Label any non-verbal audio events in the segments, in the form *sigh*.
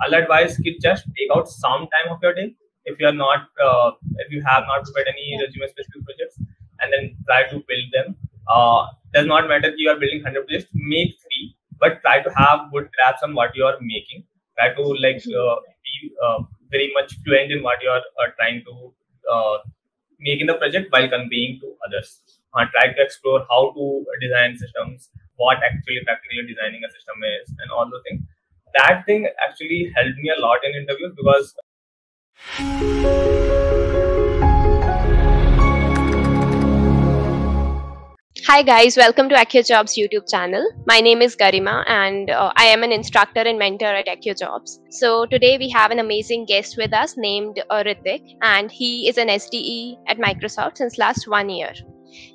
I'll advise you just take out some time of your day if you are not uh, if you have not prepared any resume specific projects and then try to build them. Uh, does not matter if you are building 100 projects, make three, but try to have good grasp on what you are making. Try to like uh, be uh, very much fluent in what you are uh, trying to uh, make in the project while conveying to others. Uh, try to explore how to design systems, what actually practically designing a system is, and all those things. That thing actually helped me a lot in interviews because Hi guys, welcome to AccioJobs YouTube channel. My name is Garima and uh, I am an instructor and mentor at AccioJobs. So today we have an amazing guest with us named uh, Ritik and he is an SDE at Microsoft since last one year.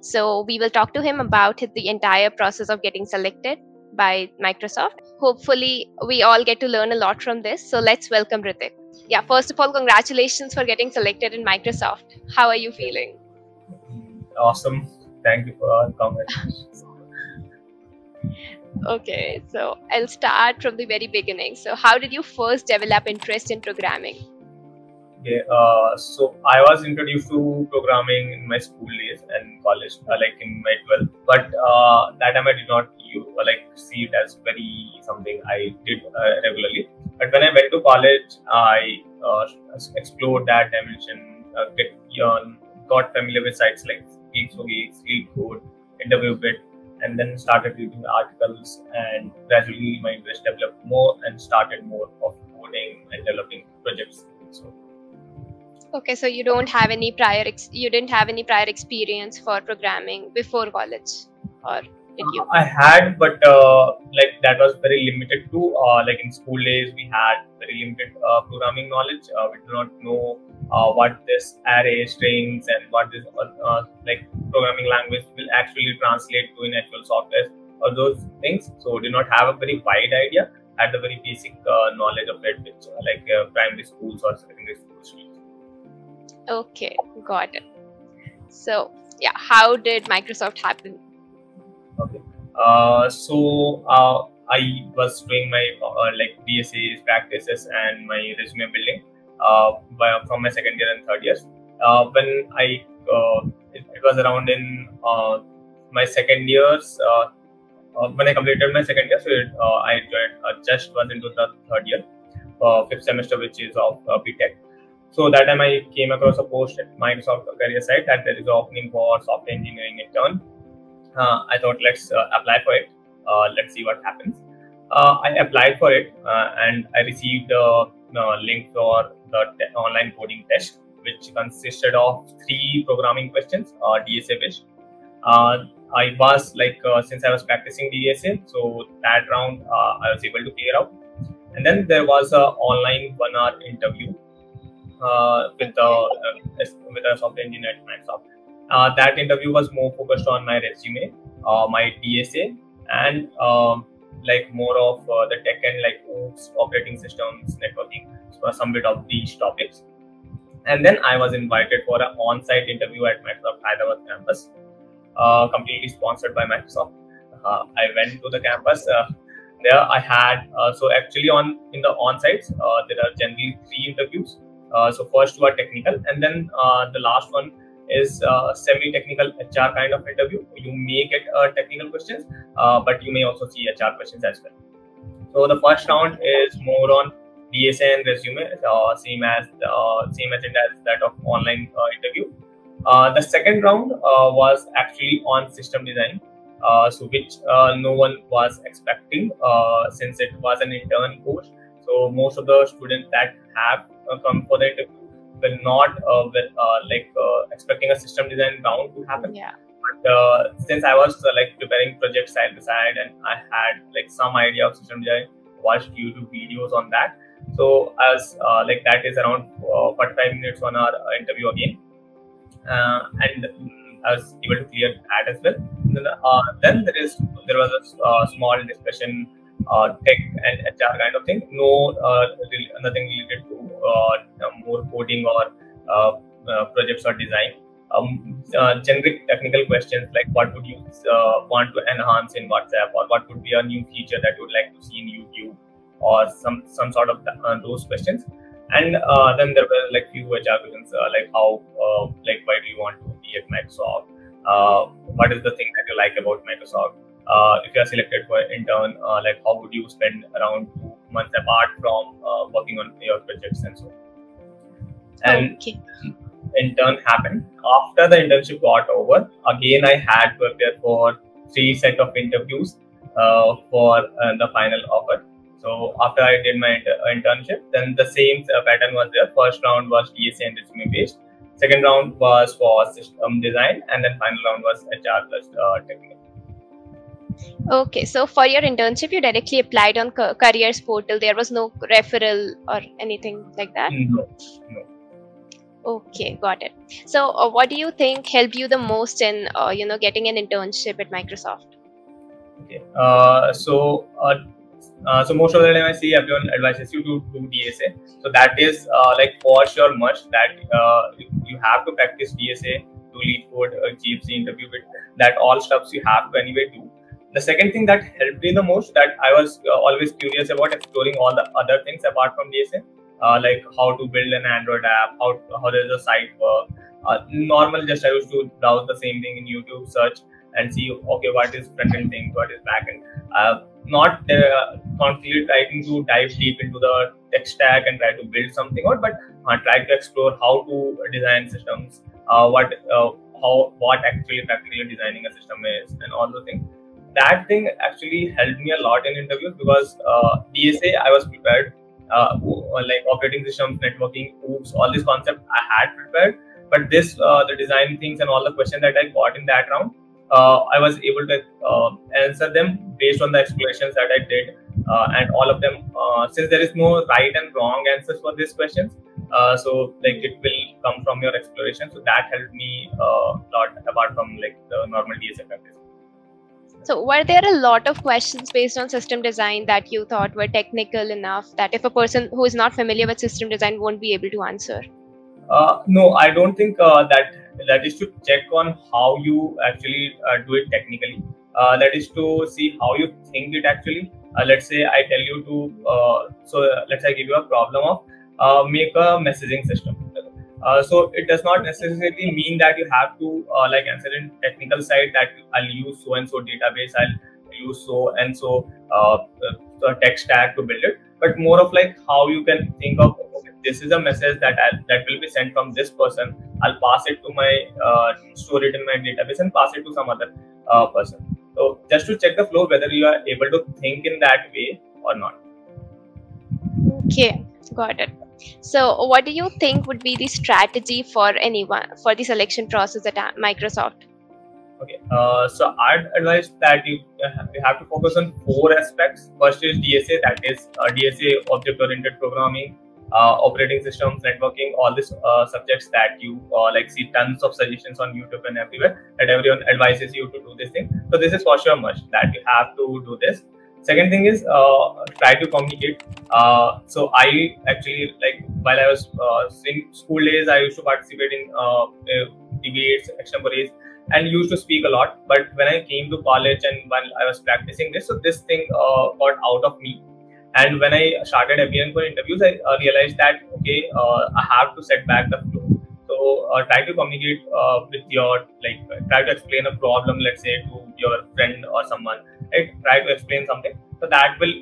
So we will talk to him about the entire process of getting selected by Microsoft. Hopefully we all get to learn a lot from this. So let's welcome Ritik. Yeah, first of all, congratulations for getting selected in Microsoft. How are you feeling? awesome. Thank you for coming. Okay, so I'll start from the very beginning. So, how did you first develop interest in programming? Okay, uh, so I was introduced to programming in my school days and college, uh, like in my 12th. But uh, that time I did not you like see it as very something I did uh, regularly. But when I went to college, I uh, explored that dimension, uh, get, got familiar with sites like Geeks LeetCode, InterviewBit, and then started reading articles and gradually my interest developed more and started more of coding and developing projects. So Okay, so you don't have any prior ex- you didn't have any prior experience for programming before college, or did you? I had, but uh, like that was very limited to uh, like in school days we had very limited uh, programming knowledge. Uh, we do not know uh, what this array strings and what this uh, like programming language will actually translate to in actual software or those things. So we do not have a very wide idea. Had the very basic knowledge of it, which like primary schools or secondary schools. Okay, got it. So, yeah, how did Microsoft happen? Okay. Uh, so uh, I was doing my uh, like DSA practices and my resume building uh, by, from my second year and third years. Uh, when I uh, it, it, was around in uh, my second years uh, when I completed my second year, so it, I joined just was into the third year, fifth semester, which is of uh, BTech. So that time I came across a post at Microsoft career site that there is an opening for software engineering intern. Uh, I thought let's uh, apply for it. Uh, let's see what happens. Uh, I applied for it uh, and I received a link for the te- online coding test, which consisted of three programming questions, uh, DSA based. I was like since I was practicing DSA, so that round I was able to clear out. And then there was a online one hour interview uh, with the uh, with a software engineer at Microsoft. Uh, that interview was more focused on my resume, my DSA, and um, like more of the tech and like OOPS, operating systems, networking, so some bit of these topics. And then I was invited for an on-site interview at Microsoft Hyderabad campus, completely sponsored by Microsoft. I went to the campus there i had uh, so actually on in the on sites uh, there are generally three interviews uh, so first two are technical, and then uh, the last one is uh, semi-technical HR kind of interview. You may get technical questions, but you may also see HR questions as well. So the first round is more on DSA and resume, uh, same as uh, same it as that of online uh, interview. the second round was actually on system design, so which no one was expecting since it was an intern course. So most of the students that have uh, come for the interview were not uh, uh, like expecting a system design round to happen. Yeah. But since I was like preparing projects side by side and I had like some idea of system design, watched YouTube videos on that. So as like that is around 45 minutes on our interview again, and I was able to clear that as well. Then, uh, then there is there was a uh, small discussion uh, tech and HR kind of thing. No, uh, nothing related to uh, more coding or projects or design. Um, generic technical questions like what would you want to enhance in WhatsApp or what would be a new feature that you would like to see in YouTube or some some sort of uh, those questions. And uh, then there were like few HR questions uh, like how uh, like why do you want to be at Microsoft? Uh, what is the thing that you like about Microsoft? If you are selected for intern, like how would you spend around two months apart from working on your projects and so on. And okay intern happened. After the internship got over, again I had to appear for three set of interviews uh, for uh, the final offer. So after I did my inter- internship, then the same uh, pattern was there. First round was DSA and resume based. Second round was for system design, and then final round was HR plus uh, technical. Okay, so for your internship, you directly applied on careers portal. There was no referral or anything like that. No, no. Okay, got it. So, uh, what do you think helped you the most in, uh, you know, getting an internship at Microsoft? Okay. Uh, so, uh, uh, so most of the time I see everyone advises you to do DSA. So that is uh, like for sure must that you have to practice DSA to LeetCode, a GFG interview with that all steps you have to anyway do. The second thing that helped me the most that I was always curious about exploring all the other things apart from DSA uh, like how to build an Android app, how how does the site work. Uh, normal, just I used to browse the same thing in YouTube, search and see okay what is front end thing, what is back end. Uh, not uh, constantly trying to dive deep into the tech stack and try to build something out, but uh, try to explore how to design systems, uh, what uh, how what actually practically designing a system is, and all those things. That thing actually helped me a lot in interviews because uh, DSA I was prepared uh, like operating systems, networking, OOPS, all these concepts I had prepared. But this, uh, the design things and all the questions that I got in that round, uh, I was able to uh, answer them based on the explanations that I did. Uh, and all of them, since there is no right and wrong answers for these questions, so like it will come from your exploration. So that helped me a lot apart from like the normal DSA practice. So, were there a lot of questions based on system design that you thought were technical enough that if a person who is not familiar with system design won't be able to answer? Uh, no, I don't think uh, that that is to check on how you actually uh, do it technically. Uh, that is to see how you think it actually. Uh, let's say I tell you to, uh, so let's say I give you a problem of make a messaging system uh, so it does not necessarily mean that you have to uh, like answer in technical side that I'll use so and so database, I'll use so and so uh, tech stack to build it, but more of like how you can think of okay, this is a message that I'll, that will be sent from this person. I'll pass it to my uh, store it in my database and pass it to some other uh, person. So just to check the flow whether you are able to think in that way or not. Okay, got it. So, what do you think would be the strategy for anyone for the selection process at Microsoft? Okay, uh, so I'd advise that you, uh, you have to focus on four aspects. First is DSA, that is uh, DSA object-oriented programming, uh, operating systems, networking, all these uh, subjects that you uh, like see tons of suggestions on YouTube and everywhere that everyone advises you to do this thing. So this is for sure must that you have to do this second thing is uh, try to communicate. Uh, so i actually like while i was uh, in school days i used to participate in uh, uh, debates extemporaries and used to speak a lot. But when i came to college and when i was practicing this so this thing uh, got out of me. And when i started appearing for interviews i realized that okay i have to set back the flow. So try to communicate with your like try to explain a problem let's say to your friend or someone right try to explain something. So that will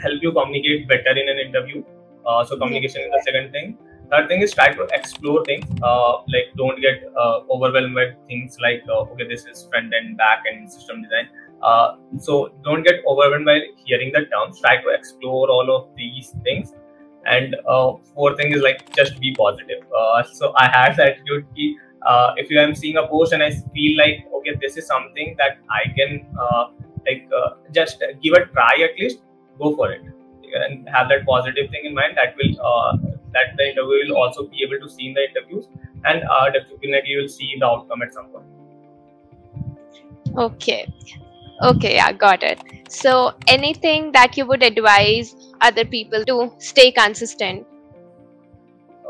help you communicate better in an interview. Uh, so communication is the second thing. Third thing is try to explore things. Uh, like don't get uh, overwhelmed with things like uh, okay this is front end back end system design. Uh, so don't get overwhelmed by hearing the terms. Try to explore all of these things. And uh, fourth thing is like just be positive. So i had the attitude key, if you am seeing a post and i feel like okay this is something that i can like uh, just give a try at least go for it. And have that positive thing in mind that will uh, that the interview will also be able to see in the interviews and uh, definitely you will see the outcome at some point. Okay. Okay yeah got it. So anything that you would advise other people to stay consistent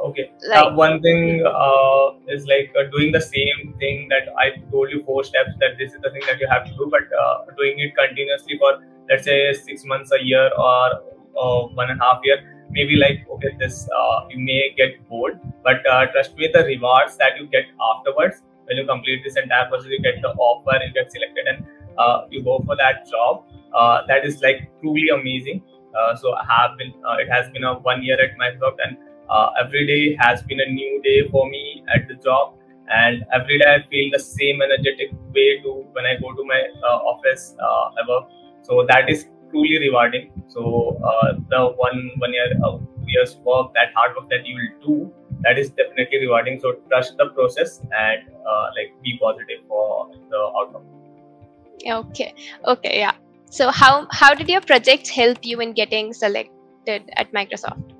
okay. Like, uh, one thing uh, is like uh, doing the same thing that i told you four steps that this is the thing that you have to do but uh, doing it continuously for let's say six months a year or uh, one and a half year. Maybe like okay this uh, you may get bored but uh, trust me the rewards that you get afterwards when you complete this entire process you get the offer you get selected and uh, you go for that job uh, that is like truly amazing. Uh, so i have been uh, it has been a one year at microsoft and every day has been a new day for me at the job and every day i feel the same energetic way to when i go to my office i work so that is truly rewarding. So uh, the one one year uh, years work, that hard work that you will do, that is definitely rewarding. So trust the process and uh, like be positive for the outcome. Okay. Okay. Yeah. So how how did your projects help you in getting selected at Microsoft?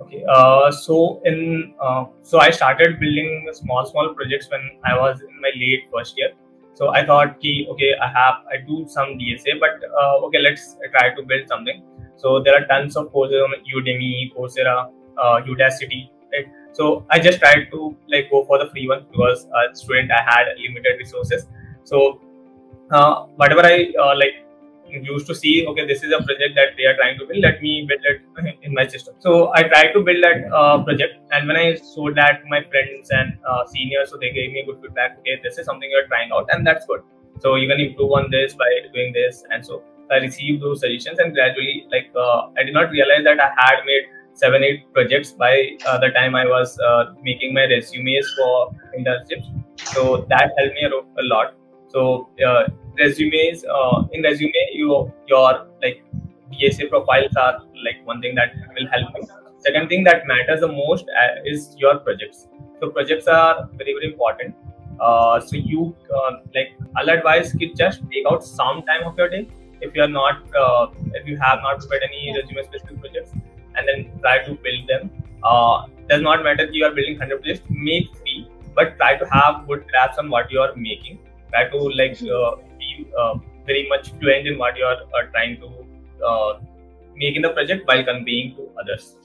Okay. Uh, so in uh, so I started building small small projects when I was in my late first year. So I thought, ki, okay, I have, I do some DSA, but uh, okay, let's try to build something. So there are tons of courses on Udemy, Coursera, uh, Udacity, right? So I just tried to like go for the free one because as a student I had limited resources. So uh, whatever I uh, like used to see okay this is a project that they are trying to build let me build it *laughs* in my system. So i tried to build that uh, project and when i showed that my friends and uh, seniors so they gave me good feedback okay this is something you're trying out and that's good. So you can improve on this by doing this and so i received those suggestions and gradually like uh, i did not realize that i had made seven eight projects by uh, the time i was uh, making my resumes for internships. So that helped me a lot. So uh, resumes uh, in resume you your like DSA profiles are like one thing that will help you. Second thing that matters the most uh, is your projects. So projects are very very important. Uh, so you uh, like I'll advise you just take out some time of your day if you are not uh, if you have not prepared any resume specific projects and then try to build them. Uh, does not matter if you are building 100 projects, make three, but try to have good grasp on what you are making. Try to like uh, very much fluent in what you are uh, trying to uh, make in the project while conveying to others.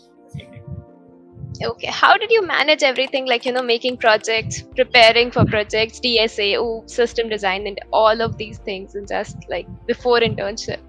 Okay how did you manage everything? Like you know making projects preparing for projects dsa ooh, system design and all of these things and just like before internship?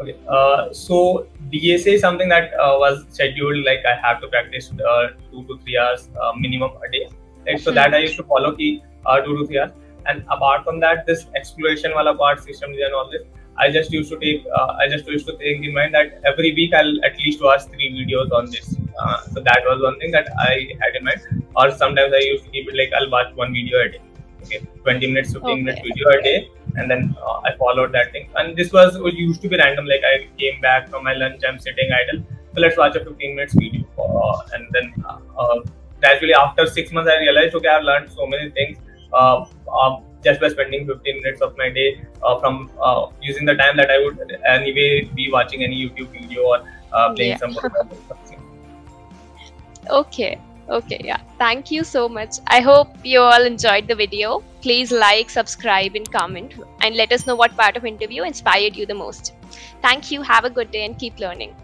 Okay uh, so dsa is something that uh, was scheduled like i have to practice uh, two to three hours minimum a day. Right so mm-hmm. that i used to follow key two to three hours and apart from that this exploration wala part system design all this i just used to take uh, i just used to think in mind that every week i'll at least watch three videos on this. Uh, so that was one thing that i had in mind. Or sometimes i used to keep it like i'll watch one video a day. Okay 20 minutes 15 okay. minutes video a day and then uh, i followed that thing. And this was it used to be random like i came back from my lunch i'm sitting idle. So let's watch a 15 minutes video. Uh, and then uh, uh, gradually after six months i realized okay i've learned so many things uh, uh, just by spending 15 minutes of my day uh, from using the time that I would anyway be watching any YouTube video or playing yeah. some. *laughs* okay. Okay, yeah. Thank you so much. I hope you all enjoyed the video. Please like, subscribe, and comment, and let us know what part of interview inspired you the most. Thank you. Have a good day and keep learning.